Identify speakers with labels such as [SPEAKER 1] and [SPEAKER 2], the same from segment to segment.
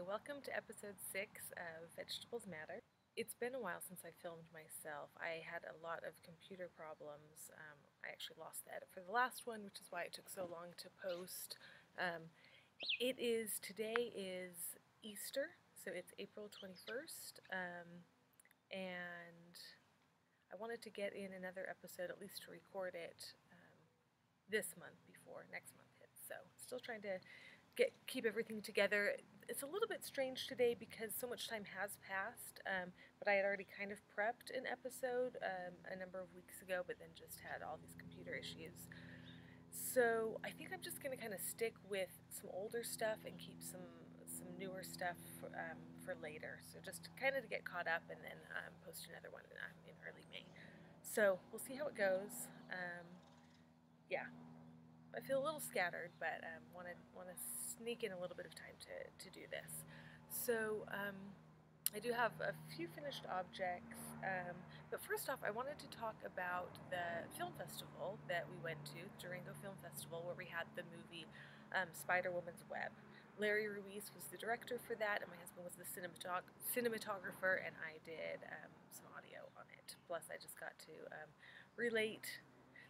[SPEAKER 1] Welcome to episode six of Vegetables Matter. It's been a while since I filmed myself. I had a lot of computer problems. Um, I actually lost the edit for the last one, which is why it took so long to post. Um, it is, today is Easter, so it's April 21st, um, and I wanted to get in another episode, at least to record it um, this month before next month hits. So, still trying to get keep everything together. It's a little bit strange today because so much time has passed, um, but I had already kind of prepped an episode um, a number of weeks ago, but then just had all these computer issues. So I think I'm just going to kind of stick with some older stuff and keep some some newer stuff for, um, for later. So just kind of to get caught up and then um, post another one in, uh, in, early May. So we'll see how it goes. Um, yeah, I feel a little scattered, but want to want to sneak in a little bit of time to, to do this. So um, I do have a few finished objects, um, but first off, I wanted to talk about the film festival that we went to, Durango Film Festival, where we had the movie um, Spider Woman's Web. Larry Ruiz was the director for that, and my husband was the cinematog cinematographer, and I did um, some audio on it. Plus, I just got to um, relate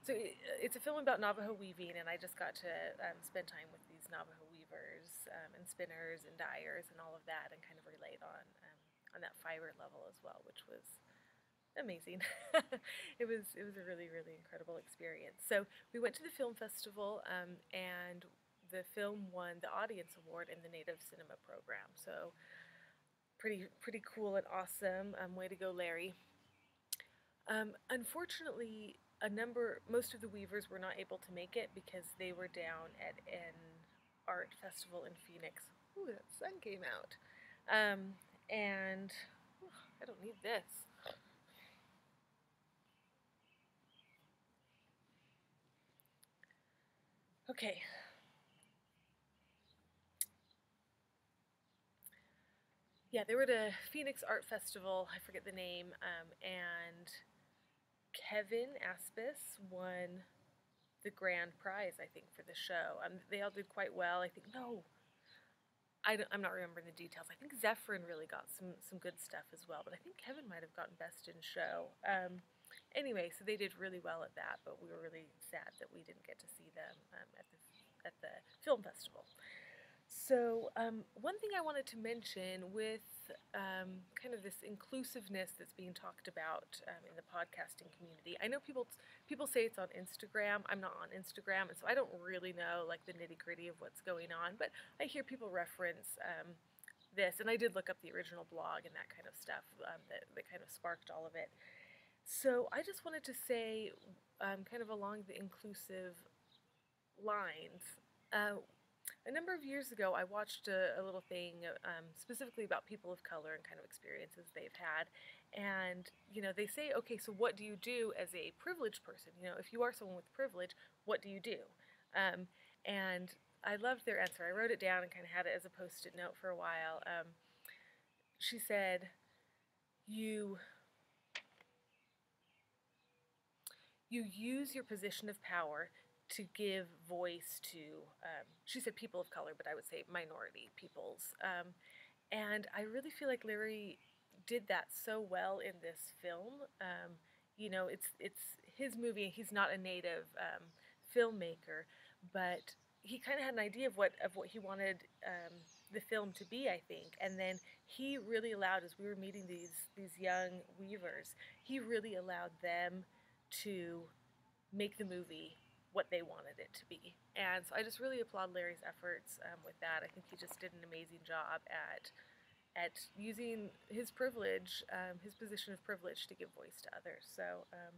[SPEAKER 1] so it's a film about Navajo weaving, and I just got to um, spend time with these Navajo um, and spinners and dyers and all of that, and kind of relate on um, on that fiber level as well, which was amazing. it was it was a really really incredible experience. So we went to the film festival, um, and the film won the audience award in the Native Cinema program. So pretty pretty cool and awesome. Um, way to go, Larry. Um, unfortunately, a number, most of the weavers were not able to make it because they were down at an art festival in Phoenix. Ooh, that sun came out. Um, and oh, I don't need this. Okay. Yeah, they were at a Phoenix Art Festival, I forget the name, um, and Kevin Aspaas won the grand prize, I think, for the show. Um, they all did quite well. I think, no, I am not remembering the details. I think Zefren really got some, some good stuff as well, but I think Kevin might have gotten Best in Show. Um, anyway, so they did really well at that, but we were really sad that we didn't get to see them um, at, the, at the film festival. So, um, one thing I wanted to mention with um, kind of this inclusiveness that's being talked about um, in the podcasting community, I know people people say it's on Instagram. I'm not on Instagram, and so I don't really know like the nitty gritty of what's going on. But I hear people reference um, this, and I did look up the original blog and that kind of stuff um, that that kind of sparked all of it. So I just wanted to say, um, kind of along the inclusive lines. Uh, a number of years ago, I watched a, a little thing um, specifically about people of color and kind of experiences they've had. And, you know, they say, okay, so what do you do as a privileged person? You know, if you are someone with privilege, what do you do? Um, and I loved their answer. I wrote it down and kind of had it as a post it note for a while. Um, she said, You you use your position of power to give voice to, um, she said people of color, but I would say minority peoples. Um, and I really feel like Larry did that so well in this film. Um, you know, it's it's his movie. He's not a native um, filmmaker, but he kind of had an idea of what of what he wanted um, the film to be, I think. And then he really allowed, as we were meeting these these young weavers, he really allowed them to make the movie what they wanted it to be. And so I just really applaud Larry's efforts um, with that. I think he just did an amazing job at at using his privilege, um, his position of privilege, to give voice to others. So um,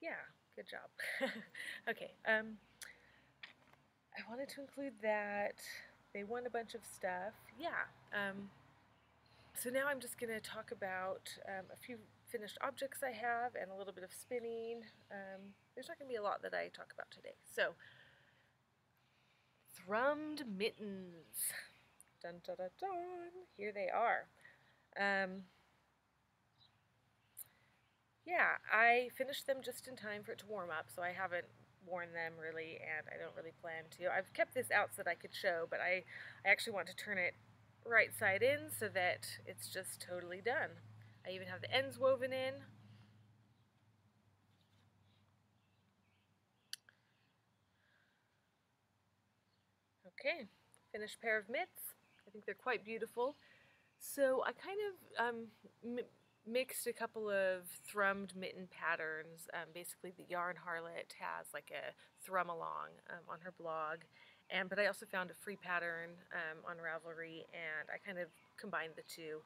[SPEAKER 1] yeah, good job. okay, um, I wanted to include that they won a bunch of stuff. Yeah. Um, so now I'm just going to talk about um, a few finished objects I have and a little bit of spinning. Um, there's not going to be a lot that I talk about today. So, thrummed mittens. Dun dun dun dun. Here they are. Um, yeah, I finished them just in time for it to warm up, so I haven't worn them really, and I don't really plan to. I've kept this out so that I could show, but I, I actually want to turn it right side in so that it's just totally done. I even have the ends woven in. Okay, finished pair of mitts. I think they're quite beautiful. So I kind of um, mixed a couple of thrummed mitten patterns. Um, basically, the Yarn Harlot has like a thrum along um, on her blog, and but I also found a free pattern um, on Ravelry, and I kind of combined the two.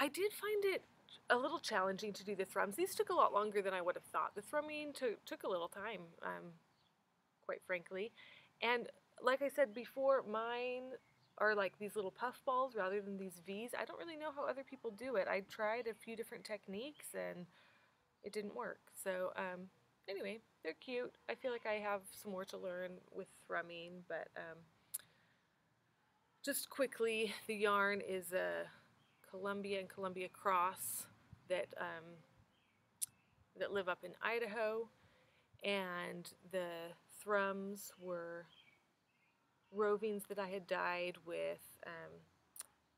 [SPEAKER 1] I did find it a little challenging to do the thrums. These took a lot longer than I would have thought. The thrumming took took a little time, um, quite frankly, and like I said before, mine are like these little puff balls rather than these V's. I don't really know how other people do it. I tried a few different techniques and it didn't work. So um, anyway, they're cute. I feel like I have some more to learn with thrumming, but um, just quickly, the yarn is a Columbia and Columbia Cross that um, that live up in Idaho, and the thrums were rovings that I had dyed with, um,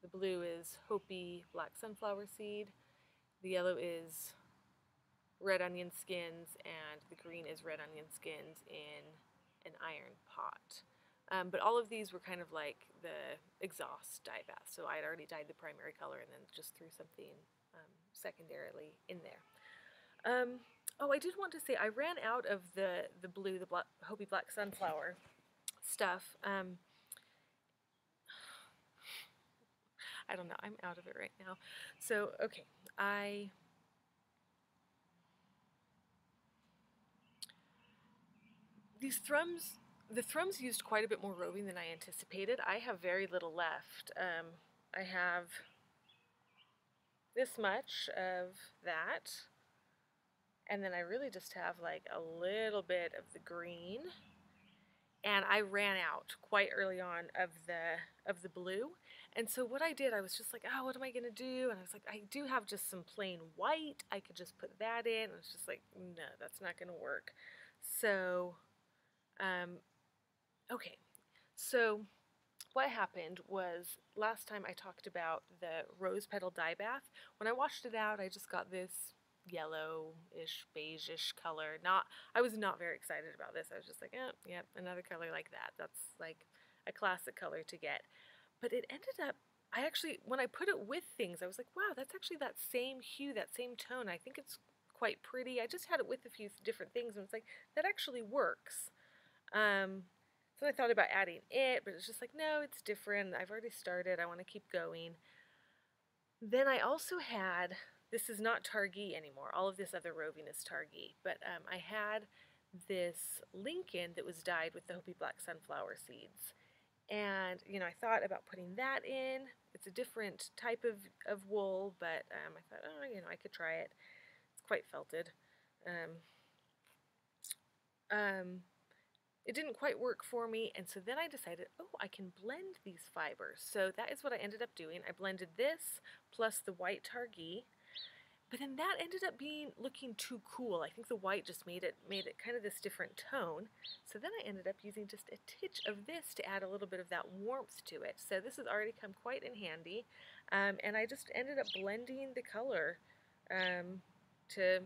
[SPEAKER 1] the blue is Hopi black sunflower seed, the yellow is red onion skins, and the green is red onion skins in an iron pot. Um, but all of these were kind of like the exhaust dye bath, so I had already dyed the primary color and then just threw something um, secondarily in there. Um, oh, I did want to say I ran out of the the blue, the black, Hopi Black Sunflower stuff. Um, I don't know. I'm out of it right now. So, okay. I these thrums the thrums used quite a bit more roving than I anticipated. I have very little left. Um, I have this much of that, and then I really just have like a little bit of the green and I ran out quite early on of the of the blue. And so what I did, I was just like, oh, what am I gonna do? And I was like, I do have just some plain white. I could just put that in. And it's just like, no, that's not gonna work. So, um, okay. So what happened was last time I talked about the rose petal dye bath. When I washed it out, I just got this yellowish, beigeish color. Not, I was not very excited about this. I was just like, oh, yep, yeah, another color like that. That's like a classic color to get. But it ended up, I actually, when I put it with things, I was like, wow, that's actually that same hue, that same tone. I think it's quite pretty. I just had it with a few different things, and it's like, that actually works. Um, so I thought about adding it, but it's just like, no, it's different. I've already started. I want to keep going. Then I also had this is not Targhee anymore. All of this other roving is Targhee. But um, I had this Lincoln that was dyed with the Hopi Black Sunflower seeds. And, you know, I thought about putting that in. It's a different type of, of wool, but um, I thought, oh, you know, I could try it. It's quite felted. Um, um, it didn't quite work for me, and so then I decided, oh, I can blend these fibers. So that is what I ended up doing. I blended this plus the white Targhee, but then that ended up being looking too cool. I think the white just made it made it kind of this different tone. So then I ended up using just a titch of this to add a little bit of that warmth to it. So this has already come quite in handy. Um, and I just ended up blending the color um, to,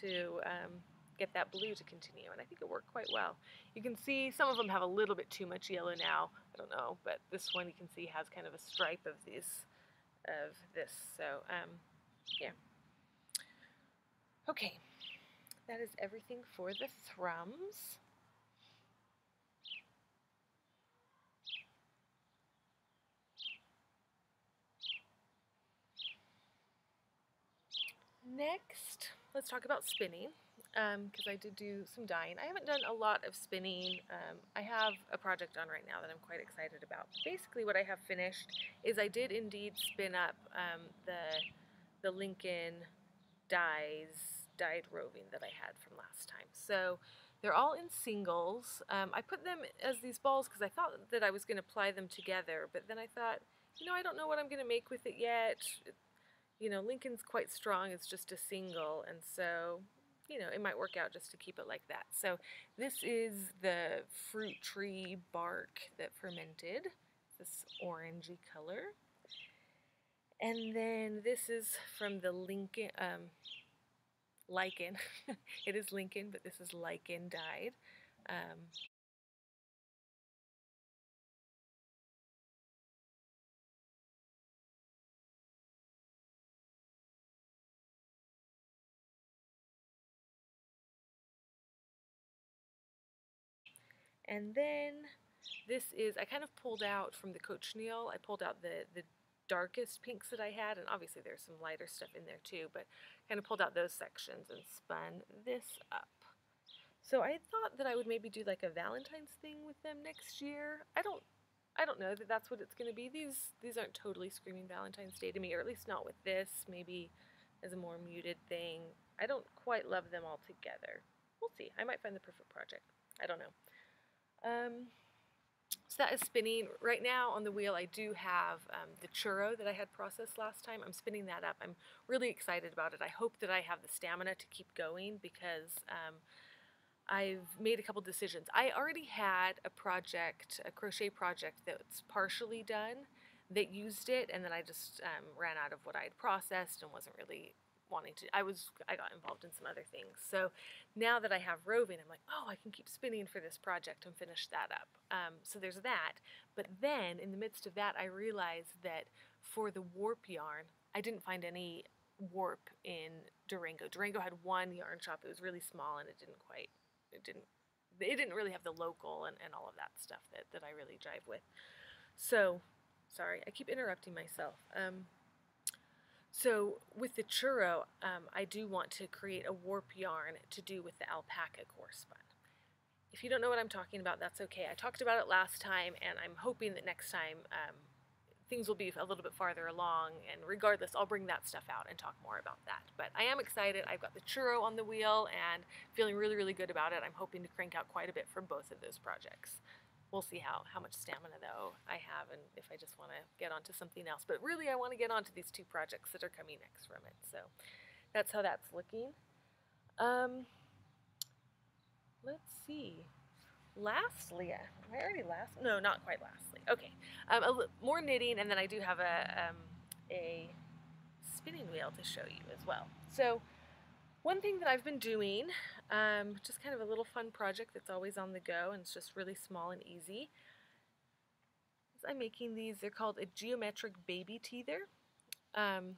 [SPEAKER 1] to um, get that blue to continue. And I think it worked quite well. You can see some of them have a little bit too much yellow now. I don't know, but this one you can see has kind of a stripe of these, of this. So um, yeah. Okay, that is everything for the thrums. Next, let's talk about spinning because um, I did do some dyeing. I haven't done a lot of spinning. Um, I have a project on right now that I'm quite excited about. Basically what I have finished is I did indeed spin up um, the, the Lincoln dyes, dyed roving that I had from last time. So they're all in singles. Um, I put them as these balls because I thought that I was going to ply them together, but then I thought, you know, I don't know what I'm going to make with it yet. It, you know, Lincoln's quite strong. It's just a single, and so you know, it might work out just to keep it like that. So this is the fruit tree bark that fermented, this orangey color. And then this is from the Lincoln, um, lichen. it is Lincoln, but this is lichen dyed. Um, And then this is, I kind of pulled out from the cochineal, I pulled out the, the darkest pinks that I had, and obviously there's some lighter stuff in there too, but kind of pulled out those sections and spun this up. So I thought that I would maybe do like a Valentine's thing with them next year. I don't I don't know that that's what it's going to be. These these aren't totally screaming Valentine's Day to me, or at least not with this. Maybe as a more muted thing. I don't quite love them all together. We'll see. I might find the perfect project. I don't know. Um, so that is spinning. Right now on the wheel I do have um, the churro that I had processed last time. I'm spinning that up. I'm really excited about it. I hope that I have the stamina to keep going because um, I've made a couple decisions. I already had a project, a crochet project that's partially done that used it and then I just um, ran out of what I had processed and wasn't really wanting to, I was, I got involved in some other things. So now that I have roving, I'm like, oh, I can keep spinning for this project and finish that up. Um, so there's that. But then in the midst of that, I realized that for the warp yarn, I didn't find any warp in Durango. Durango had one yarn shop. It was really small and it didn't quite, it didn't, it didn't really have the local and, and all of that stuff that, that I really drive with. So, sorry, I keep interrupting myself. Um, so with the churro, um, I do want to create a warp yarn to do with the alpaca core spun. If you don't know what I'm talking about, that's okay. I talked about it last time, and I'm hoping that next time um, things will be a little bit farther along, and regardless, I'll bring that stuff out and talk more about that. But I am excited. I've got the churro on the wheel and feeling really, really good about it. I'm hoping to crank out quite a bit for both of those projects we'll see how, how much stamina though I have and if I just want to get onto something else. But really I want to get onto these two projects that are coming next from it. So that's how that's looking. Um, let's see. Lastly, am I already last? No, not quite lastly. Okay, um, more knitting, and then I do have a um, a spinning wheel to show you as well. So one thing that I've been doing, um, just kind of a little fun project that's always on the go and it's just really small and easy, is I'm making these, they're called a geometric baby teether. Um,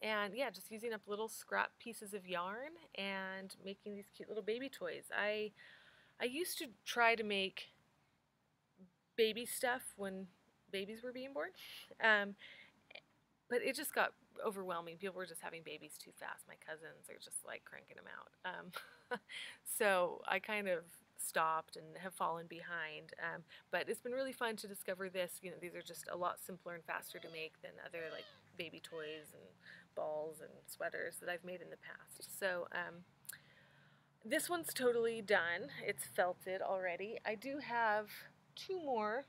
[SPEAKER 1] and yeah, just using up little scrap pieces of yarn and making these cute little baby toys. I, I used to try to make baby stuff when babies were being born, um, but it just got overwhelming. People were just having babies too fast. My cousins are just like cranking them out. Um, so I kind of stopped and have fallen behind. Um, but it's been really fun to discover this. You know, these are just a lot simpler and faster to make than other like baby toys and balls and sweaters that I've made in the past. So um, this one's totally done. It's felted already. I do have two more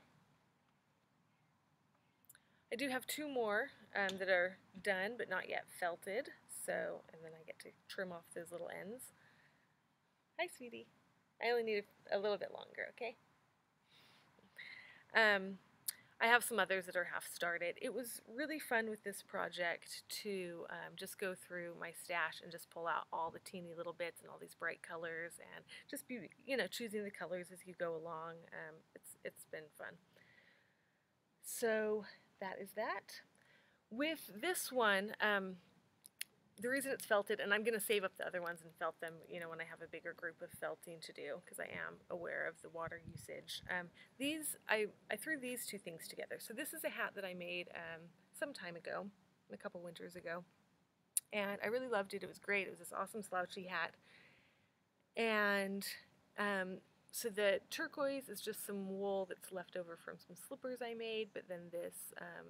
[SPEAKER 1] I do have two more um, that are done but not yet felted. So, and then I get to trim off those little ends. Hi, sweetie. I only need a, a little bit longer, okay? Um, I have some others that are half started. It was really fun with this project to um, just go through my stash and just pull out all the teeny little bits and all these bright colors and just be, you know, choosing the colors as you go along. Um, it's, it's been fun. So that is that. With this one, um, the reason it's felted, and I'm going to save up the other ones and felt them, you know, when I have a bigger group of felting to do, because I am aware of the water usage. Um, these, I, I threw these two things together. So this is a hat that I made um, some time ago, a couple winters ago, and I really loved it. It was great. It was this awesome slouchy hat, and um, so the turquoise is just some wool that's left over from some slippers I made, but then this um,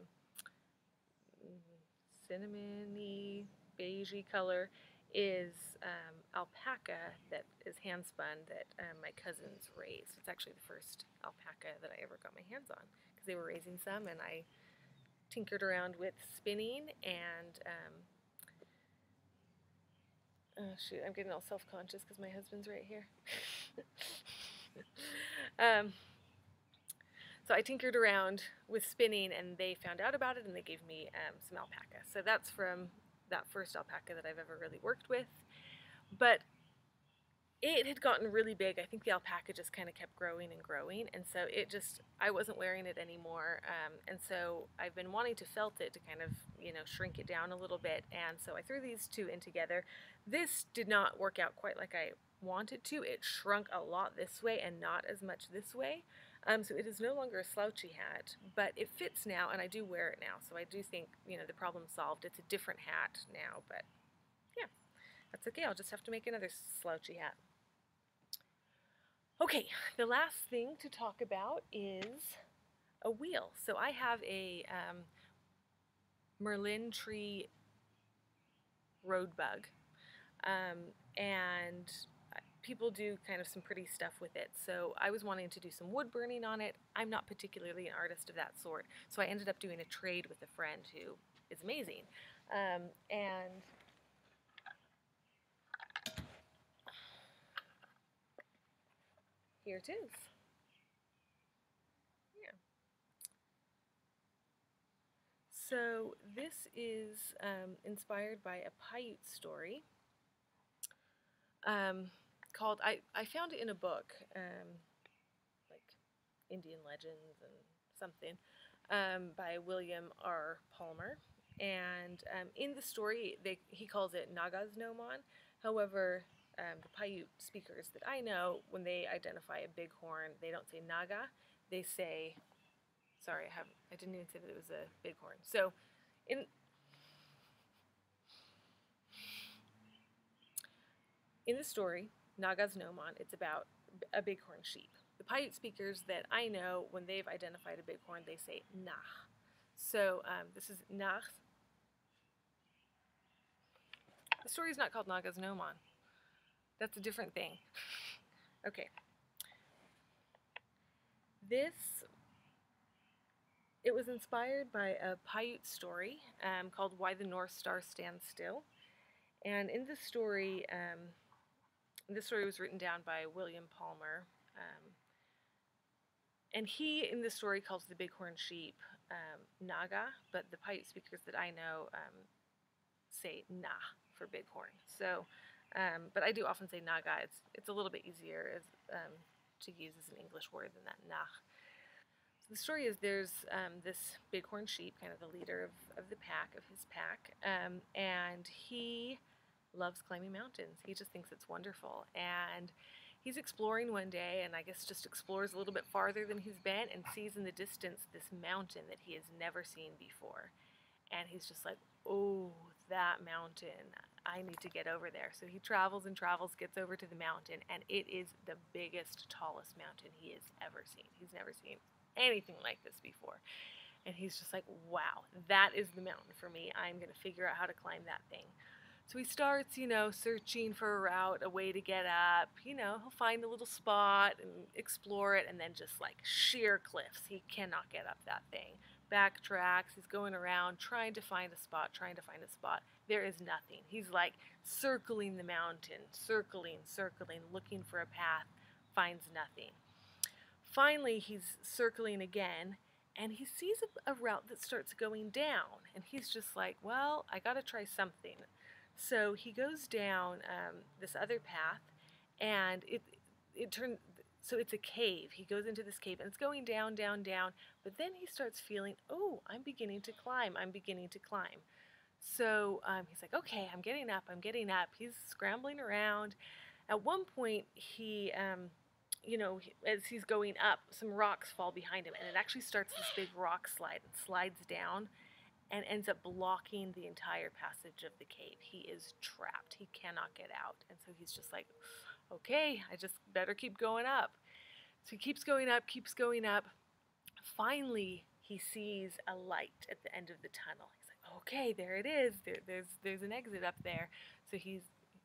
[SPEAKER 1] cinnamony, beigey color is um, alpaca that is hand spun that um, my cousins raised. It's actually the first alpaca that I ever got my hands on because they were raising some and I tinkered around with spinning and um, Oh shoot, I'm getting all self-conscious because my husband's right here. so I tinkered around with spinning and they found out about it and they gave me um, some alpaca. So that's from that first alpaca that I've ever really worked with. But it had gotten really big. I think the alpaca just kind of kept growing and growing, and so it just I wasn't wearing it anymore. Um, and so I've been wanting to felt it to kind of you know shrink it down a little bit. And so I threw these two in together. This did not work out quite like I wanted to. It shrunk a lot this way and not as much this way. Um, so it is no longer a slouchy hat, but it fits now, and I do wear it now. So I do think you know the problem solved. It's a different hat now, but yeah, that's okay. I'll just have to make another slouchy hat. Okay, the last thing to talk about is a wheel. So I have a um, Merlin tree road bug, um, and people do kind of some pretty stuff with it. So I was wanting to do some wood burning on it. I'm not particularly an artist of that sort, so I ended up doing a trade with a friend who is amazing. Um, and here it is. Yeah. So this is um, inspired by a Paiute story um, called, I, I found it in a book, um, like Indian Legends and something, um, by William R. Palmer. And um, in the story, they, he calls it Nagas Noman. However, um, the Paiute speakers that I know, when they identify a bighorn, they don't say naga, they say, sorry, I have I didn't even say that it was a bighorn. So, in in the story, Nagas Noman, it's about a bighorn sheep. The Paiute speakers that I know, when they've identified a bighorn, they say nah. So um, this is nah. The story is not called Nagas Noman. That's a different thing. Okay. This, it was inspired by a Paiute story um, called Why the North Star Stands Still. And in the story, um, this story was written down by William Palmer. Um, and he, in the story, calls the bighorn sheep um, Naga, but the Paiute speakers that I know um, say Na for bighorn. So um, but I do often say naga. It's, it's a little bit easier as, um, to use as an English word than that nah. So the story is there's um, this bighorn sheep, kind of the leader of, of the pack, of his pack, and he loves climbing mountains. He just thinks it's wonderful. And he's exploring one day and I guess just explores a little bit farther than he's been and sees in the distance this mountain that he has never seen before. And he's just like, oh, that mountain. I need to get over there. So he travels and travels, gets over to the mountain, and it is the biggest, tallest mountain he has ever seen. He's never seen anything like this before. And he's just like, wow, that is the mountain for me. I'm going to figure out how to climb that thing. So he starts, you know, searching for a route, a way to get up. You know, he'll find a little spot and explore it, and then just like sheer cliffs. He cannot get up that thing backtracks. He's going around trying to find a spot, trying to find a spot. There is nothing. He's like circling the mountain, circling, circling, looking for a path, finds nothing. Finally, he's circling again and he sees a, a route that starts going down. And he's just like, well, I got to try something. So he goes down um, this other path and it, it turned so it's a cave. He goes into this cave and it's going down, down, down. But then he starts feeling, oh, I'm beginning to climb. I'm beginning to climb. So um, he's like, okay, I'm getting up. I'm getting up. He's scrambling around. At one point, he, um, you know, as he's going up, some rocks fall behind him, and it actually starts this big rock slide and slides down and ends up blocking the entire passage of the cave. He is trapped. He cannot get out. And so he's just like, okay, I just better keep going up. So he keeps going up, keeps going up. Finally, he sees a light at the end of the tunnel. He's like, okay, there it is. There, there's there's an exit up there. So he's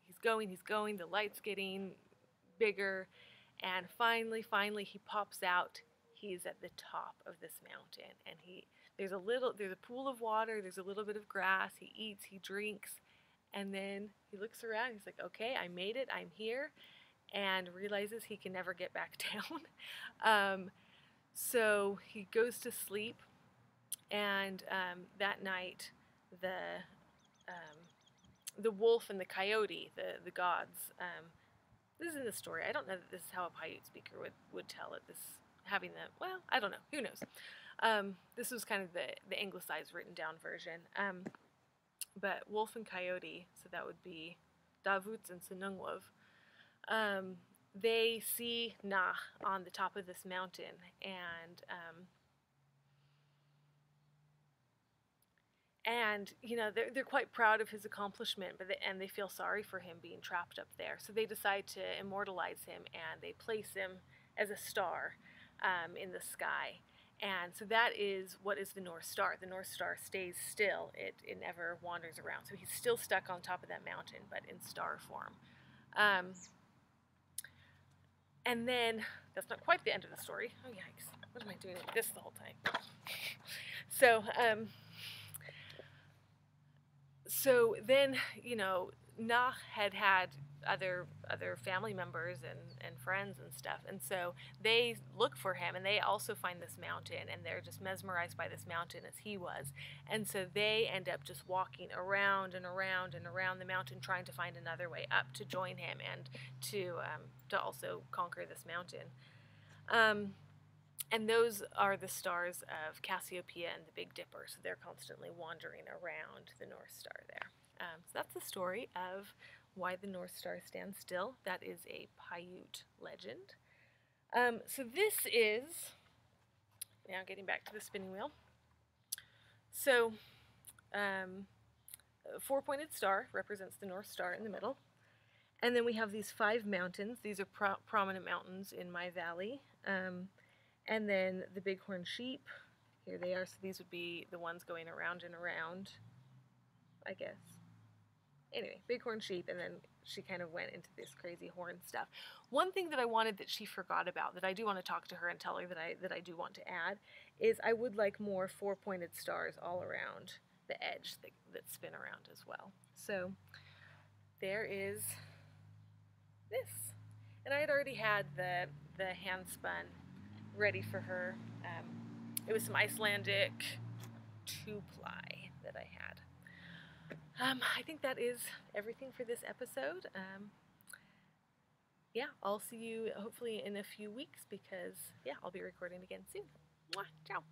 [SPEAKER 1] he's going, he's going. The light's getting bigger, and finally, finally, he pops out. He's at the top of this mountain, and he there's a little there's a pool of water. There's a little bit of grass. He eats, he drinks, And then he looks around, he's like, okay, I made it, I'm here, and realizes he can never get back down. um, so he goes to sleep, and um, that night, the um, the wolf and the coyote, the the gods. Um, this is in the story. I don't know that this is how a Paiute speaker would, would tell it. This having the well, I don't know. Who knows? Um, this was kind of the the anglicized written down version. Um, but wolf and coyote, so that would be Davuts and Sinungwav. Um, they see Nah on the top of this mountain, and um, and you know they're, they're quite proud of his accomplishment but they, and they feel sorry for him being trapped up there so they decide to immortalize him and they place him as a star um, in the sky and so that is what is the north star. The north star stays still. It, it never wanders around. So he's still stuck on top of that mountain but in star form. Um, and then that's not quite the end of the story. Oh yikes. What am i doing with this the whole time? So um, so then, you know, Nah had had other other family members and, and friends and stuff. And so they look for him and they also find this mountain and they're just mesmerized by this mountain as he was. And so they end up just walking around and around and around the mountain trying to find another way up to join him and to um, to also conquer this mountain. Um, and those are the stars of Cassiopeia and the Big Dipper, so they're constantly wandering around the North Star there. Um, so that's the story of why the North Star stands still. That is a Paiute legend. Um, so this is, now getting back to the spinning wheel. So, um, four-pointed star represents the North Star in the middle. And then we have these five mountains. These are pro prominent mountains in my valley. Um, and then the bighorn sheep, here they are. So these would be the ones going around and around, I guess. Anyway, bighorn sheep, and then she kind of went into this crazy horn stuff. One thing that I wanted that she forgot about, that I do want to talk to her and tell her that I that I do want to add, is I would like more four-pointed stars all around the edge that, that spin around as well. So there is this. And I had already had the, the hand spun ready for her. Um, it was some Icelandic two ply that I had. Um, I think that is everything for this episode. Um, yeah, I'll see you hopefully in a few weeks because, yeah, I'll be recording again soon. Mwah, ciao.